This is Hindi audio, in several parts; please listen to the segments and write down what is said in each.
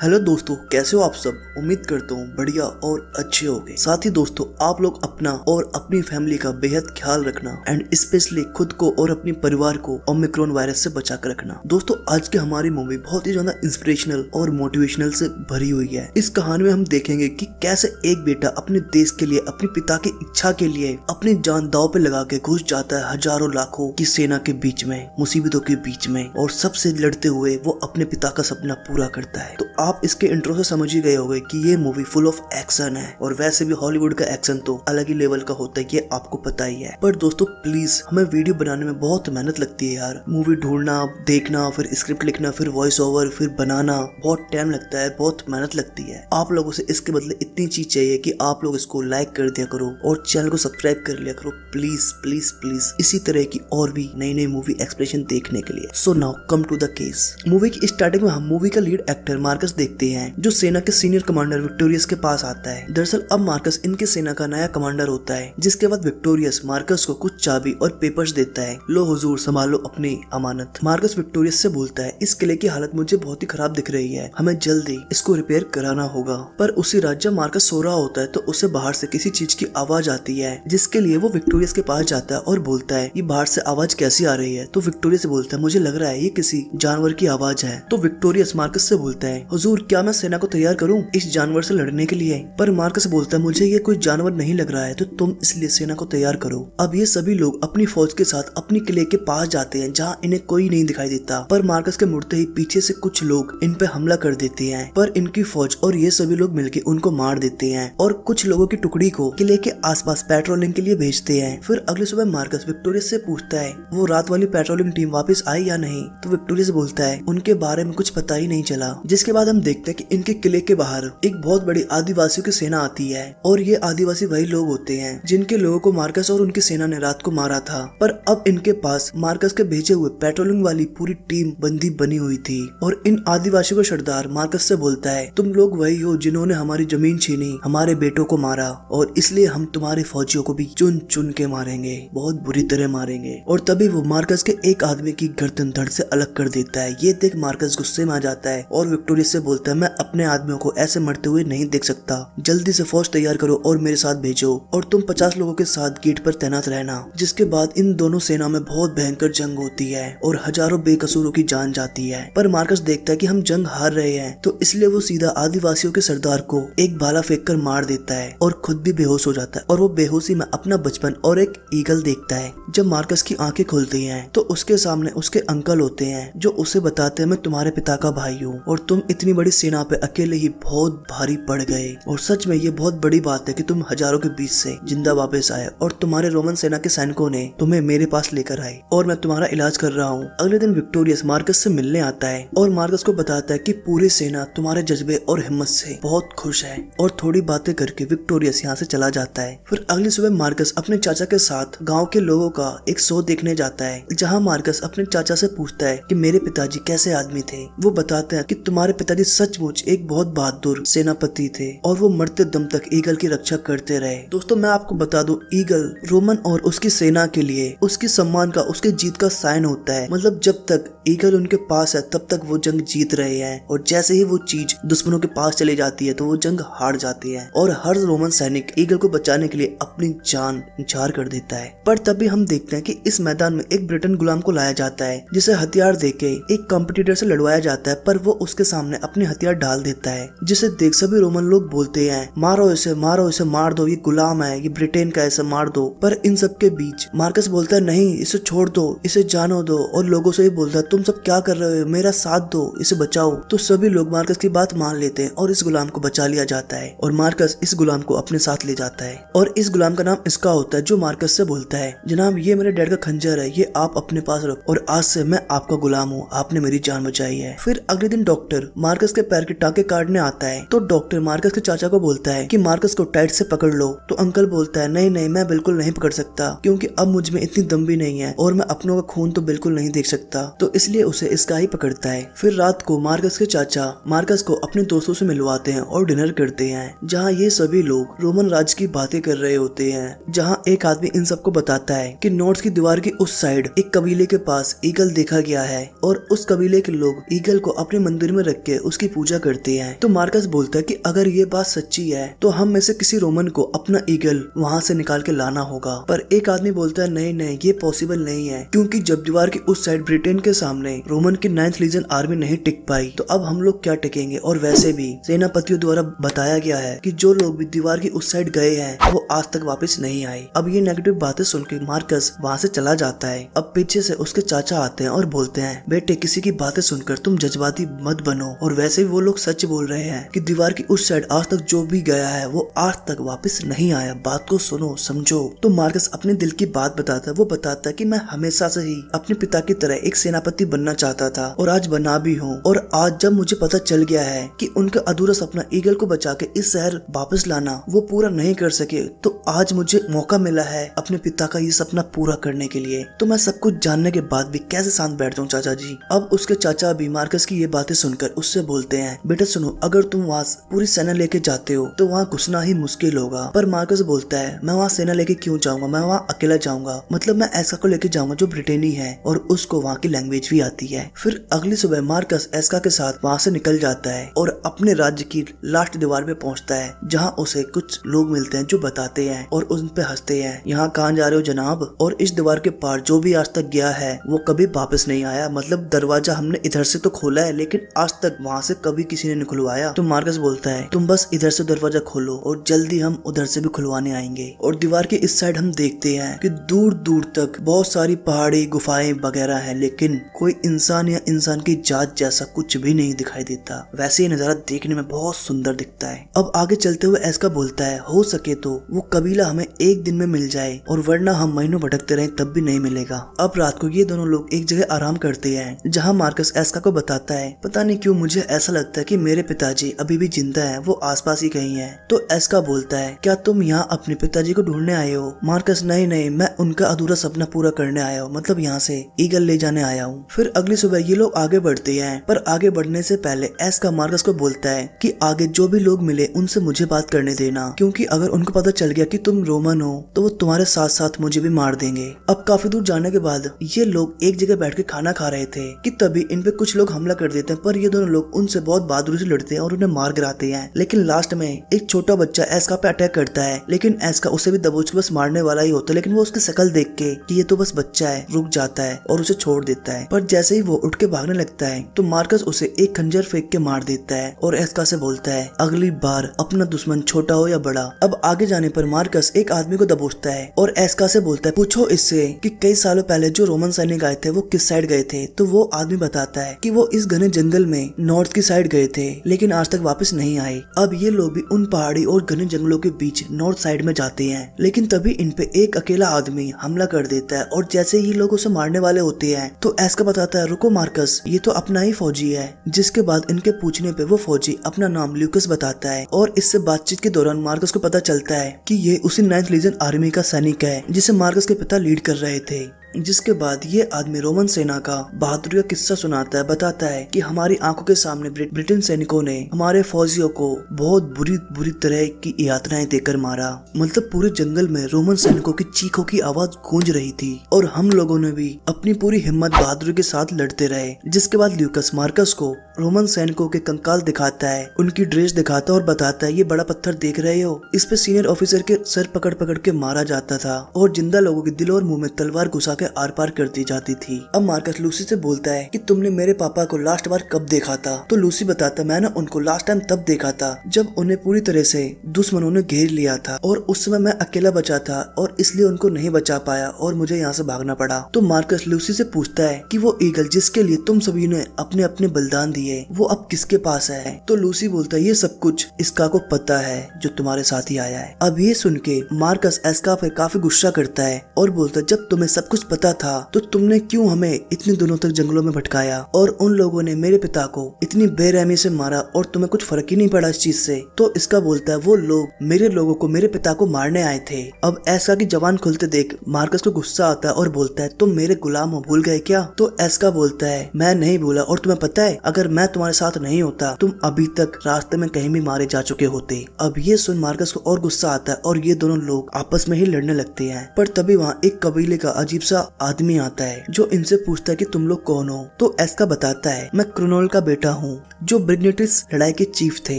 हेलो दोस्तों, कैसे हो आप सब? उम्मीद करता हूँ बढ़िया और अच्छे होगे साथ ही दोस्तों, आप लोग अपना और अपनी फैमिली का बेहद ख्याल रखना एंड स्पेशली खुद को और अपने परिवार को ओमिक्रॉन वायरस से बचा कर रखना। दोस्तों, आज की हमारी मूवी बहुत ही ज़्यादा इंस्पिरेशनल और मोटिवेशनल से भरी हुई है। इस कहानी में हम देखेंगे की कैसे एक बेटा अपने देश के लिए, अपने पिता की इच्छा के लिए, अपनी जान दाव पे लगा के घुस जाता है हज़ारों लाखों की सेना के बीच में, मुसीबतों के बीच में और सबसे लड़ते हुए वो अपने पिता का सपना पूरा करता है। तो आप इसके इंट्रो से समझ ही गए होंगे कि ये मूवी फुल ऑफ़ एक्शन है। और वैसे भी हॉलीवुड का एक्शन तो अलग ही लेवल का होता है ये आपको पता ही है। पर दोस्तों प्लीज़ हमें वीडियो बनाने में बहुत मेहनत लगती है यार। मूवी ढूंढना, देखना, फिर स्क्रिप्ट लिखना, फिर वॉइस ओवर फिर बनाना, बहुत टाइम लगता है, बहुत मेहनत लगती है। आप लोगों से इसके बदले इतनी चीज़ चाहिए कि आप लोग इसको लाइक कर दिया करो और चैनल को सब्सक्राइब कर लिया करो। प्लीज़ प्लीज़ प्लीज़ इसी तरह की और भी नई नई मूवी एक्सप्रेशन देखने के लिए। So now come to the case movie की स्टार्टिंग में हम मूवी का लीड एक्टर मार्कस देखते हैं, जो सेना के सीनियर कमांडर विक्टोरियस के पास आता है। दरअसल, अब मार्कस इनके सेना का नया कमांडर होता है, जिसके बाद विक्टोरियस मार्कस को कुछ चाबी और पेपर्स देता है। लो हुजूर, संभालो अपनी अमानत। मार्कस विक्टोरियस से बोलता है इस किले की हालत मुझे बहुत ही खराब दिख रही है, हमें जल्दी इसको रिपेयर कराना होगा। पर उसी रात जब मार्कस सो रहा होता है तो उसे बाहर से किसी चीज़ की आवाज़ आती है, जिसके लिए वो विक्टोरियस के पास जाता है और बोलता है, ये बाहर से आवाज़ कैसी आ रही है? तो विक्टोरियस बोलता है, मुझे लग रहा है, ये किसी जानवर की आवाज़ है। तो विक्टोरियस मार्कस से बोलता है क्या मैं सेना को तैयार करूँ इस जानवर से लड़ने के लिए? पर मार्कस बोलता है, मुझे ये कोई जानवर नहीं लग रहा है तो तुम इसलिए सेना को तैयार करो। अब ये सभी लोग अपनी फौज के साथ अपनी किले के पास जाते हैं, जहाँ इन्हें कोई नहीं दिखाई देता। पर मार्कस के मुड़ते ही पीछे से कुछ लोग इन पे हमला कर देते हैं, पर इनकी फौज और ये सभी लोग मिलकर उनको मार देते हैं और कुछ लोगों की टुकड़ी को किले के आसपास पेट्रोलिंग के लिए भेजते हैं। फिर अगले सुबह मार्कस विक्टोरियस से पूछता है, वो रात वाली पेट्रोलिंग टीम वापस आई या नहीं? तो विक्टोरियस बोलता है, उनके बारे में कुछ पता ही नहीं चला, जिसके बाद हम देखते हैं कि इनके किले के बाहर एक बहुत बड़ी आदिवासियों की सेना आती है और ये आदिवासी वही लोग होते हैं जिनके लोगों को मार्कस और उनकी सेना ने रात को मारा था। पर अब इनके पास मार्कस के भेजे हुए पेट्रोलिंग वाली पूरी टीम बंदी बनी हुई थी और इन आदिवासियों का सरदार मार्कस से बोलता है, तुम लोग वही हो जिन्होंने हमारी ज़मीन छीनी, हमारे बेटों को मारा और इसलिए हम तुम्हारे फौजियों को भी चुन चुन के मारेंगे, बहुत बुरी तरह मारेंगे। और तभी वो मार्कस के एक आदमी की गर्दन धड़ से अलग कर देता है। ये देख मार्कस गुस्से में आ जाता है और विक्टोरिया से बोलता है, मैं अपने आदमियों को ऐसे मरते हुए नहीं देख सकता। जल्दी से फौज तैयार करो और मेरे साथ भेजो और तुम पचास लोगों के साथ गेट पर तैनात रहना, जिसके बाद इन दोनों सेना में बहुत भयंकर जंग होती है और हज़ारों बेकसूरों की जान जाती है। पर मार्कस देखता है की हम जंग हार रहे हैं तो इसलिए वो सीधा आदिवासियों के सरदार को एक भाला फेंक कर मार देता है और खुद भी बेहोश हो जाता है और वो बेहोशी में अपना बचपन और एक ईगल देखता है। जब मार्कस की आँखें खुलती हैं तो उसके सामने उसके अंकल होते हैं, जो उसे बताते हैं, मैं तुम्हारे पिता का भाई हूँ और तुम इतनी बड़ी सेना पे अकेले ही बहुत भारी पड़ गए। और सच में ये बहुत बड़ी बात है कि तुम हज़ारों के बीच से ज़िंदा वापस आए और तुम्हारे रोमन सेना के सैनिकों ने तुम्हें मेरे पास लेकर आए। और मैं तुम्हारा इलाज कर रहा हूँ। अगले दिन विक्टोरियस मार्कस से मिलने आता है और मार्कस को बताता है कि पूरी सेना तुम्हारे जज्बे और हिम्मत से बहुत खुश है। और थोड़ी बातें करके विक्टोरियस यहाँ से चला जाता है। फिर अगली सुबह मार्कस अपने चाचा के साथ गाँव के लोगों का एक शो देखने जाता है, जहाँ मार्कस अपने चाचा से पूछता है की मेरे पिताजी कैसे आदमी थे? वो बताते हैं कि तुम्हारे पिताजी सचमुच एक बहुत बहादुर सेनापति थे और वो मरते दम तक ईगल की रक्षा करते रहे। दोस्तों, मैं आपको बता दूँ, ईगल रोमन और उसकी सेना के लिए उसकी सम्मान का, उसके जीत का साइन होता है। मतलब जब तक ईगल उनके पास है, तब तक वो जंग जीत रहे हैं। और जैसे ही वो चीज़ दुश्मनों के पास चली जाती है तो वो जंग हार जाती है। और हर रोमन सैनिक ईगल को बचाने के लिए अपनी जान झार कर देता है। पर तभी हम देखते हैं कि इस मैदान में एक ब्रिटेन गुलाम को लाया जाता है, जिसे हथियार देके एक कॉम्पिटिटर से लड़वाया जाता है, पर वो उसके सामने अपने हथियार डाल देता है, जिसे देख सभी रोमन लोग बोलते हैं, मारो इसे मारो इसे, मार दो, ये गुलाम है, ये ब्रिटेन का ऐसे मार दो। पर इन सब के बीच, मार्कस बोलता है, नहीं, इसे छोड़ दो, इसे जानो दो। और लोगों से भी बोलता है, तुम सब क्या कर रहे हो? मेरा साथ दो, इसे बचाओ। तो सभी लोग मार्कस की बात मान लेते हैं और इस गुलाम को बचा लिया जाता है और मार्कस इस गुलाम को अपने साथ ले जाता है। और इस गुलाम का नाम इसका होता है, जो मार्कस से बोलता है, जनाब, ये मेरे डैड का खंजर है, ये आप अपने पास रखो और आज से मैं आपका गुलाम हूँ, आपने मेरी जान बचाई है। फिर अगले दिन डॉक्टर मार्कस के पैर के टाके काटने आता है तो डॉक्टर मार्कस के चाचा को बोलता है कि, मार्कस को टाइट से पकड़ लो। तो अंकल बोलता है, नहीं नहीं, मैं बिल्कुल नहीं पकड़ सकता, क्योंकि अब मुझमें इतनी दम भी नहीं है और मैं अपनों का खून तो बिल्कुल नहीं देख सकता। तो इसलिए उसे इसका ही पकड़ता है। फिर रात को मार्कस के चाचा मार्कस को अपने दोस्तों से मिलवाते हैं और डिनर करते हैं, जहाँ ये सभी लोग रोमन राज की बातें कर रहे होते हैं, जहाँ एक आदमी इन सबको बताता है कि नॉर्थ की दीवार की उस साइड एक कबीले के पास ईगल देखा गया है और उस कबीले के लोग ईगल को अपने मंदिर में रख के उसकी पूजा करते हैं। तो मार्कस बोलता है कि अगर ये बात सच्ची है तो हम में से किसी रोमन को अपना ईगल वहाँ से निकाल के लाना होगा। पर एक आदमी बोलता है, नहीं नहीं, ये पॉसिबल नहीं है, क्योंकि जब दीवार की उस साइड ब्रिटेन के सामने रोमन की नाइन्थ लीजन आर्मी नहीं टिक पाई तो अब हम लोग क्या टिकेंगे? और वैसे भी सेनापतियों द्वारा बताया गया है की जो लोग भी दीवार की उस साइड गए हैं, वो आज तक वापस नहीं आए। अब ये नेगेटिव बातें सुन के मार्कस वहाँ से चला जाता है। अब पीछे से उसके चाचा आते हैं और बोलते हैं, बेटे, किसी की बातें सुनकर तुम जज्बाती मत बनो और वैसे भी वो लोग सच बोल रहे हैं कि दीवार की उस साइड आज तक जो भी गया है, वो आज तक वापस नहीं आया। बात को सुनो, समझो। तो मार्कस अपने दिल की बात बताता है। वो बताता है कि मैं हमेशा से ही अपने पिता की तरह एक सेनापति बनना चाहता था और आज बना भी हूँ। और आज जब मुझे पता चल गया है कि उनका अधूरा सपना ईगल को बचा के इस शहर वापस लाना, वो पूरा नहीं कर सके तो आज मुझे मौका मिला है अपने पिता का ये सपना पूरा करने के लिए। तो मैं सब कुछ जानने के बाद भी कैसे शांत बैठ जाऊँ चाचा जी? अब उसके चाचा भी मार्कस की ये बातें सुनकर उससे बोलते हैं, बेटा सुनो, अगर तुम वहाँ पूरी सेना लेके जाते हो तो वहाँ घुसना ही मुश्किल होगा। पर मार्कस बोलता है, मैं वहाँ सेना लेके क्यों जाऊँगा? मैं वहाँ अकेला जाऊँगा। मतलब मैं ऐसा को लेके जाऊँगा जो ब्रिटेनी है और उसको वहाँ की लैंग्वेज भी आती है। फिर अगली सुबह मार्कस एस्का के साथ वहाँ से निकल जाता है और अपने राज्य की लास्ट दीवार पे पहुँचता है, जहाँ उसे कुछ लोग मिलते हैं जो बताते हैं और उन पे हँसते हैं। यहाँ कहाँ जा रहे हो जनाब? और इस दीवार के पार जो भी आज तक गया है, वो कभी वापस नहीं आया। मतलब दरवाज़ा हमने इधर से तो खोला है, लेकिन आज तक वहाँ से कभी किसी ने नहीं खुलवाया तो मार्कस बोलता है, तुम बस इधर से दरवाज़ा खोलो और जल्दी हम उधर से भी खुलवाने आएँगे। और दीवार के इस साइड हम देखते हैं कि दूर दूर तक बहुत सारी पहाड़ी, गुफाएँ वगैरह है, लेकिन कोई इंसान या इंसान की जात जैसा कुछ भी नहीं दिखाई देता। वैसे ये नज़ारा देखने में बहुत सुंदर दिखता है। अब आगे चलते हुए ऐसा बोलता है, हो सके तो वो कबीला हमें एक दिन में मिल जाए और वरना हम महीनों भटकते रहे, तब भी नहीं मिलेगा। अब रात को ये दोनों लोग एक जगह आराम करते हैं, जहाँ मार्कस एस्का को बताता है। पता नहीं क्यों मुझे ऐसा लगता है कि मेरे पिताजी अभी भी ज़िंदा हैं, वो आसपास ही कहीं हैं। तो एस्का बोलता है, क्या तुम यहाँ अपने पिताजी को ढूँढने आए हो? मार्कस, नहीं नहीं, मैं उनका अधूरा सपना पूरा करने आया हूँ मतलब यहाँ से ईगल ले जाने आया हूँ। फिर अगली सुबह ये लोग आगे बढ़ते हैं, पर आगे बढ़ने से पहले एस्का मार्कस को बोलता है कि आगे जो भी लोग मिले, उनसे मुझे बात करने देना, क्योंकि अगर उनको पता चल गया कि तुम रोमन हो तो वो तुम्हारे साथ साथ मुझे भी मार देंगे। अब काफ़ी दूर जाने के बाद ये लोग एक जगह बैठ के खाना खा रहे थे, कि तभी इन पे कुछ लोग हमला कर देते हैं, पर ये दोनों लोग उनसे बहुत बहादुरी से लड़ते हैं और उन्हें मार गिराते हैं। लेकिन लास्ट में एक छोटा बच्चा एस्का पे अटैक करता है। लेकिन एस्का उसे भी दबोच बस मारने वाला ही होता है। लेकिन वो उसकी शकल देख के कि ये तो बस बच्चा है, रुक जाता है और उसे छोड़ देता है। पर जैसे ही वो उठ के भागने लगता है तो मार्कस उसे एक खंजर फेंक के मार देता है और एस्का से बोलता है, अगली बार अपना दुश्मन छोटा हो या बड़ा, अब आगे जाने पर मार्कस एक आदमी को दबोचता है और एस्का से बोलता है, पूछो इससे कि कई सालों पहले जो रोमन सैनिक आए थे, वो किस साइड गए थे? तो वो आदमी बताता है कि वो इस घने जंगल में नॉर्थ की साइड गए थे, लेकिन आज तक वापस नहीं आए। अब ये लोग भी उन पहाड़ी और घने जंगलों के बीच नॉर्थ साइड में जाते हैं, लेकिन तभी इन पे एक अकेला आदमी हमला कर देता है, और जैसे ही लोग उसे मारने वाले होते हैं तो एस्का बताता है, रुको मार्कस, ये तो अपना ही फौजी है। जिसके बाद इनके पूछने पे वो फौजी अपना नाम ल्यूकस बताता है, और इससे बातचीत के दौरान मार्कस को पता चलता है कि ये उसी नाइन्थ लीजन आर्मी का सैनिक है, जिसे मार्कस के पिता लीड कर रहे थे। जिसके बाद ये आदमी रोमन सेना का बहादुरी का किस्सा सुनाता है, बताता है कि हमारी आँखों के सामने ब्रिटेन सैनिकों ने हमारे फौजियों को बहुत बुरी बुरी तरह की यातनाएँ देकर मारा। मतलब पूरे जंगल में रोमन सैनिकों की चीखों की आवाज़ गूंज रही थी और हम लोगों ने भी अपनी पूरी हिम्मत बहादुरी के साथ लड़ते रहे, जिसके बाद ल्यूकस मार्कस को रोमन सैनिकों के कंकाल दिखाता है, उनकी ड्रेस दिखाता और बताता है, ये बड़ा पत्थर देख रहे हो? इस पे सीनियर ऑफिसर के सर पकड़ पकड़ के मारा जाता था और ज़िंदा लोगों के दिल और मुँह में तलवार घुसा के आर पार कर दी जाती थी। अब मार्कस लूसी से बोलता है कि तुमने मेरे पापा को लास्ट बार कब देखा था? तो लूसी बताता, मैंने उनको लास्ट टाइम तब देखा था, जब उन्हें पूरी तरह से दुश्मनों ने घेर लिया था और उस समय मैं अकेला बचा था और इसलिए उनको नहीं बचा पाया और मुझे यहाँ से भागना पड़ा। तो मार्कस लूसी से पूछता है कि वो ईगल जिसके लिए तुम सभी ने अपने अपने बलिदान दिए, वो अब किसके पास है? तो लूसी बोलता है ये सब कुछ इसका को पता है, जो तुम्हारे साथ ही आया है। अब ये सुन के मार्कस एस्का पे काफ़ी गुस्सा करता है और बोलता है जब तुम्हें सब कुछ पता था तो तुमने क्यों हमें इतने दिनों तक जंगलों में भटकाया? और उन लोगों ने मेरे पिता को इतनी बेरहमी से मारा और तुम्हें कुछ फ़र्क ही नहीं पड़ा इस चीज़ से। तो इसका बोलता है, वो लोग मेरे लोगों को मेरे पिता को मारने आए थे। अब ऐसा की जवान खुलते देख मार्कस को गुस्सा आता है और बोलता है, तुम मेरे गुलाम हो, भूल गए क्या? तो ऐसा बोलता है, मैं नहीं भूला और तुम्हें पता है, अगर मैं तुम्हारे साथ नहीं होता, तुम अभी तक रास्ते में कहीं भी मारे जा चुके होते। अब ये सुन मार्कस को और गुस्सा आता है और ये दोनों लोग आपस में ही लड़ने लगते हैं। पर तभी वहाँ एक कबीले का अजीब सा सा आदमी आता है जो इनसे पूछता है कि तुम लोग कौन हो? तो एस्का बताता है, मैं क्रोनोल का बेटा हूँ, जो ब्रिग्नेटिस लड़ाई के चीफ थे।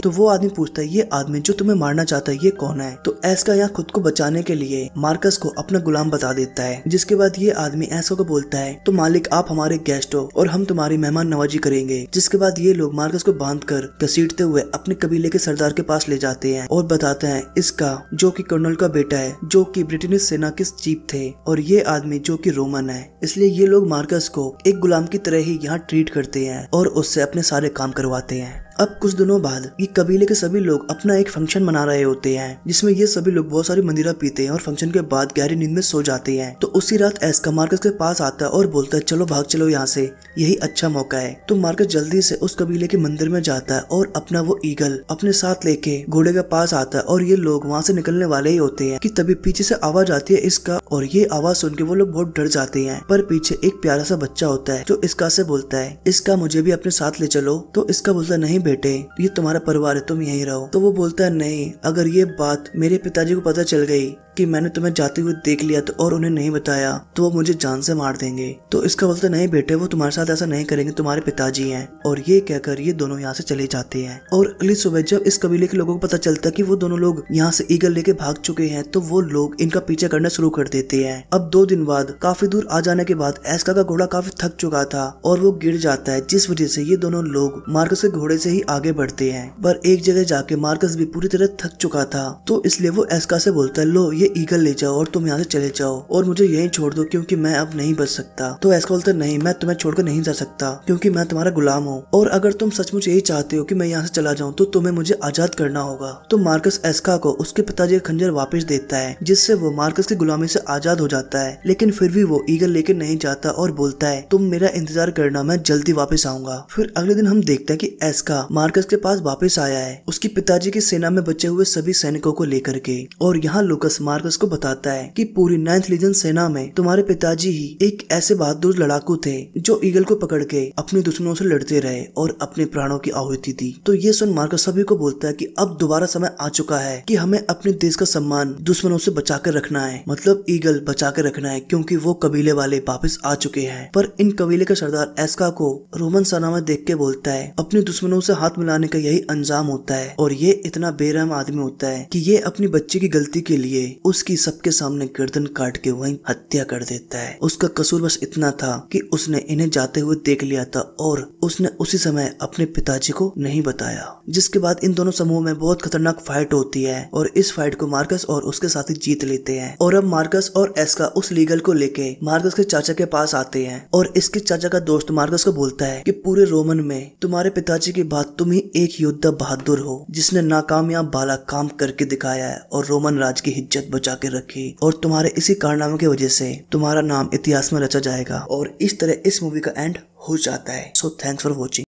तो वो आदमी पूछता है, ये आदमी जो तुम्हें मारना चाहता है, ये कौन है? तो एस्का यहाँ खुद को बचाने के लिए मार्कस को अपना गुलाम बता देता है, जिसके बाद ये आदमी एस्का को बोलता है तो मालिक, आप हमारे गेस्ट हो और हम तुम्हारी मेहमान नवाजी करेंगे। जिसके बाद ये लोग मार्कस को बाँध कर घसीटते हुए अपने कबीले के सरदार के पास ले जाते हैं और बताते हैं, इसका, जो की कर्नल का बेटा है, जो की ब्रिटिश सेना के चीफ थे और ये आदमी जो की रोमन है। इसलिए ये लोग मार्कस को एक गुलाम की तरह ही यहाँ ट्रीट करते हैं और उससे अपने सारे काम करवाते हैं। अब कुछ दिनों बाद ये कबीले के सभी लोग अपना एक फ़ंक्शन मना रहे होते हैं, जिसमें ये सभी लोग बहुत सारी मंदिरा पीते हैं और फ़ंक्शन के बाद गहरी नींद में सो जाते हैं। तो उसी रात एस्का मार्कस के पास आता है और बोलता है, चलो भाग, चलो यहाँ से। यही अच्छा मौका है। तो मार्कस जल्दी से उस कबीले के मंदिर में जाता है और अपना वो ईगल अपने साथ लेके घोड़े के पास आता है और ये लोग वहाँ से निकलने वाले ही होते हैं की तभी पीछे से आवाज़ आती है इसका और ये आवाज़ सुन के वो लोग बहुत डर जाते हैं। पर पीछे एक प्यारा सा बच्चा होता है, जो इसका से बोलता है, इसका मुझे भी अपने साथ ले चलो। तो इसका बोलता नहीं बेटे, ये तुम्हारा परिवार है, तुम यहीं रहो। तो वो बोलता है नहीं, अगर ये बात मेरे पिताजी को पता चल गई कि मैंने तुम्हें जाते हुए देख लिया तो और उन्हें नहीं बताया तो वो मुझे जान से मार देंगे। तो इसका बोलते नहीं बेटे, वो तुम्हारे साथ ऐसा नहीं करेंगे, तुम्हारे पिताजी हैं। और ये कहकर ये दोनों यहाँ से चले जाते हैं। और अगली सुबह जब इस कबीले के लोगों को पता चलता है कि वो दोनों लोग यहाँ से ईगल लेके भाग चुके हैं तो वो लोग इनका पीछे करना शुरू कर देते हैं। अब दो दिन बाद, काफ़ी दूर आ जाने के बाद एस्का का घोड़ा काफ़ी थक चुका था और वो गिर जाता है, जिस वजह से ये दोनों लोग मार्कस के घोड़े से ही आगे बढ़ते हैं। पर एक जगह जाके मार्कस भी पूरी तरह थक चुका था। तो इसलिए वो एस्का से बोलता है, लो, ये ईगल ले जाओ और तुम यहाँ से चले जाओ और मुझे यही छोड़ दो क्योंकि मैं अब नहीं बच सकता। तो ऐसा बोलते नहीं, मैं तुम्हें छोड़कर नहीं जा सकता क्योंकि मैं तुम्हारा गुलाम हूँ और अगर तुम सचमुच यही चाहते हो कि मैं यहाँ से चला जाऊँ तो तुम्हें मुझे आज़ाद करना होगा। तो मार्कस एस्का को उसके पिताजी का खंजर वापस देता है, जिससे वो मार्कस की गुलामी से आज़ाद हो जाता है। लेकिन फिर भी वो ईगल लेकर नहीं जाता और बोलता है, तुम मेरा इंतज़ार करना, मैं जल्दी वापस आऊँगा। फिर अगले दिन हम देखते हैं कि एस्का मार्कस के पास वापस आया है। उसकी पिताजी की सेना में बचे हुए सभी सैनिकों को लेकर के। और यहाँ लुकस मार्कस को बताता है कि पूरी नाइन्थ लीजन सेना में तुम्हारे पिताजी ही एक ऐसे बहादुर लड़ाकू थे जो ईगल को पकड़ के अपने दुश्मनों से लड़ते रहे और अपने प्राणों की आहुति दी। तो ये सुन मार्कस सभी को बोलता है की अब दोबारा समय आ चुका है की हमें अपने देश का सम्मान दुश्मनों से बचा कर रखना है। मतलब ईगल बचा कर रखना है क्योंकि वो कबीले वाले वापस आ चुके हैं। पर इन कबीले का सरदार एस्का को रोमन सेना में देख के बोलता है, अपने दुश्मनों से हाथ मिलाने का यही अंजाम होता है। और ये इतना बेरहम आदमी होता है कि ये अपनी बच्चे की गलती के लिए उसकी सबके सामने गर्दन काट के वहीं हत्या कर देता है। उसका कसूर बस इतना था कि उसने इन्हें जाते हुए देख लिया था और उसने उसी समय अपने पिताजी को नहीं बताया। जिसके बाद इन दोनों समूह में बहुत खतरनाक फाइट होती है और इस फाइट को मार्कस और उसके साथी जीत लेते हैं। और अब मार्कस और एस्का उस लीगल को लेके मार्कस के चाचा के पास आते हैं और इसके चाचा का दोस्त मार्कस को बोलता है कि पूरे रोमन में तुम्हारे पिताजी की बात तुम ही एक योद्धा बहादुर हो, जिसने नाकामयाब बाला काम करके दिखाया है और रोमन राज की इज़्ज़त बचा के रखी। और तुम्हारे इसी कारनामे की वजह से तुम्हारा नाम इतिहास में रचा जाएगा और इस तरह इस मूवी का एंड हो जाता है। So thanks for watching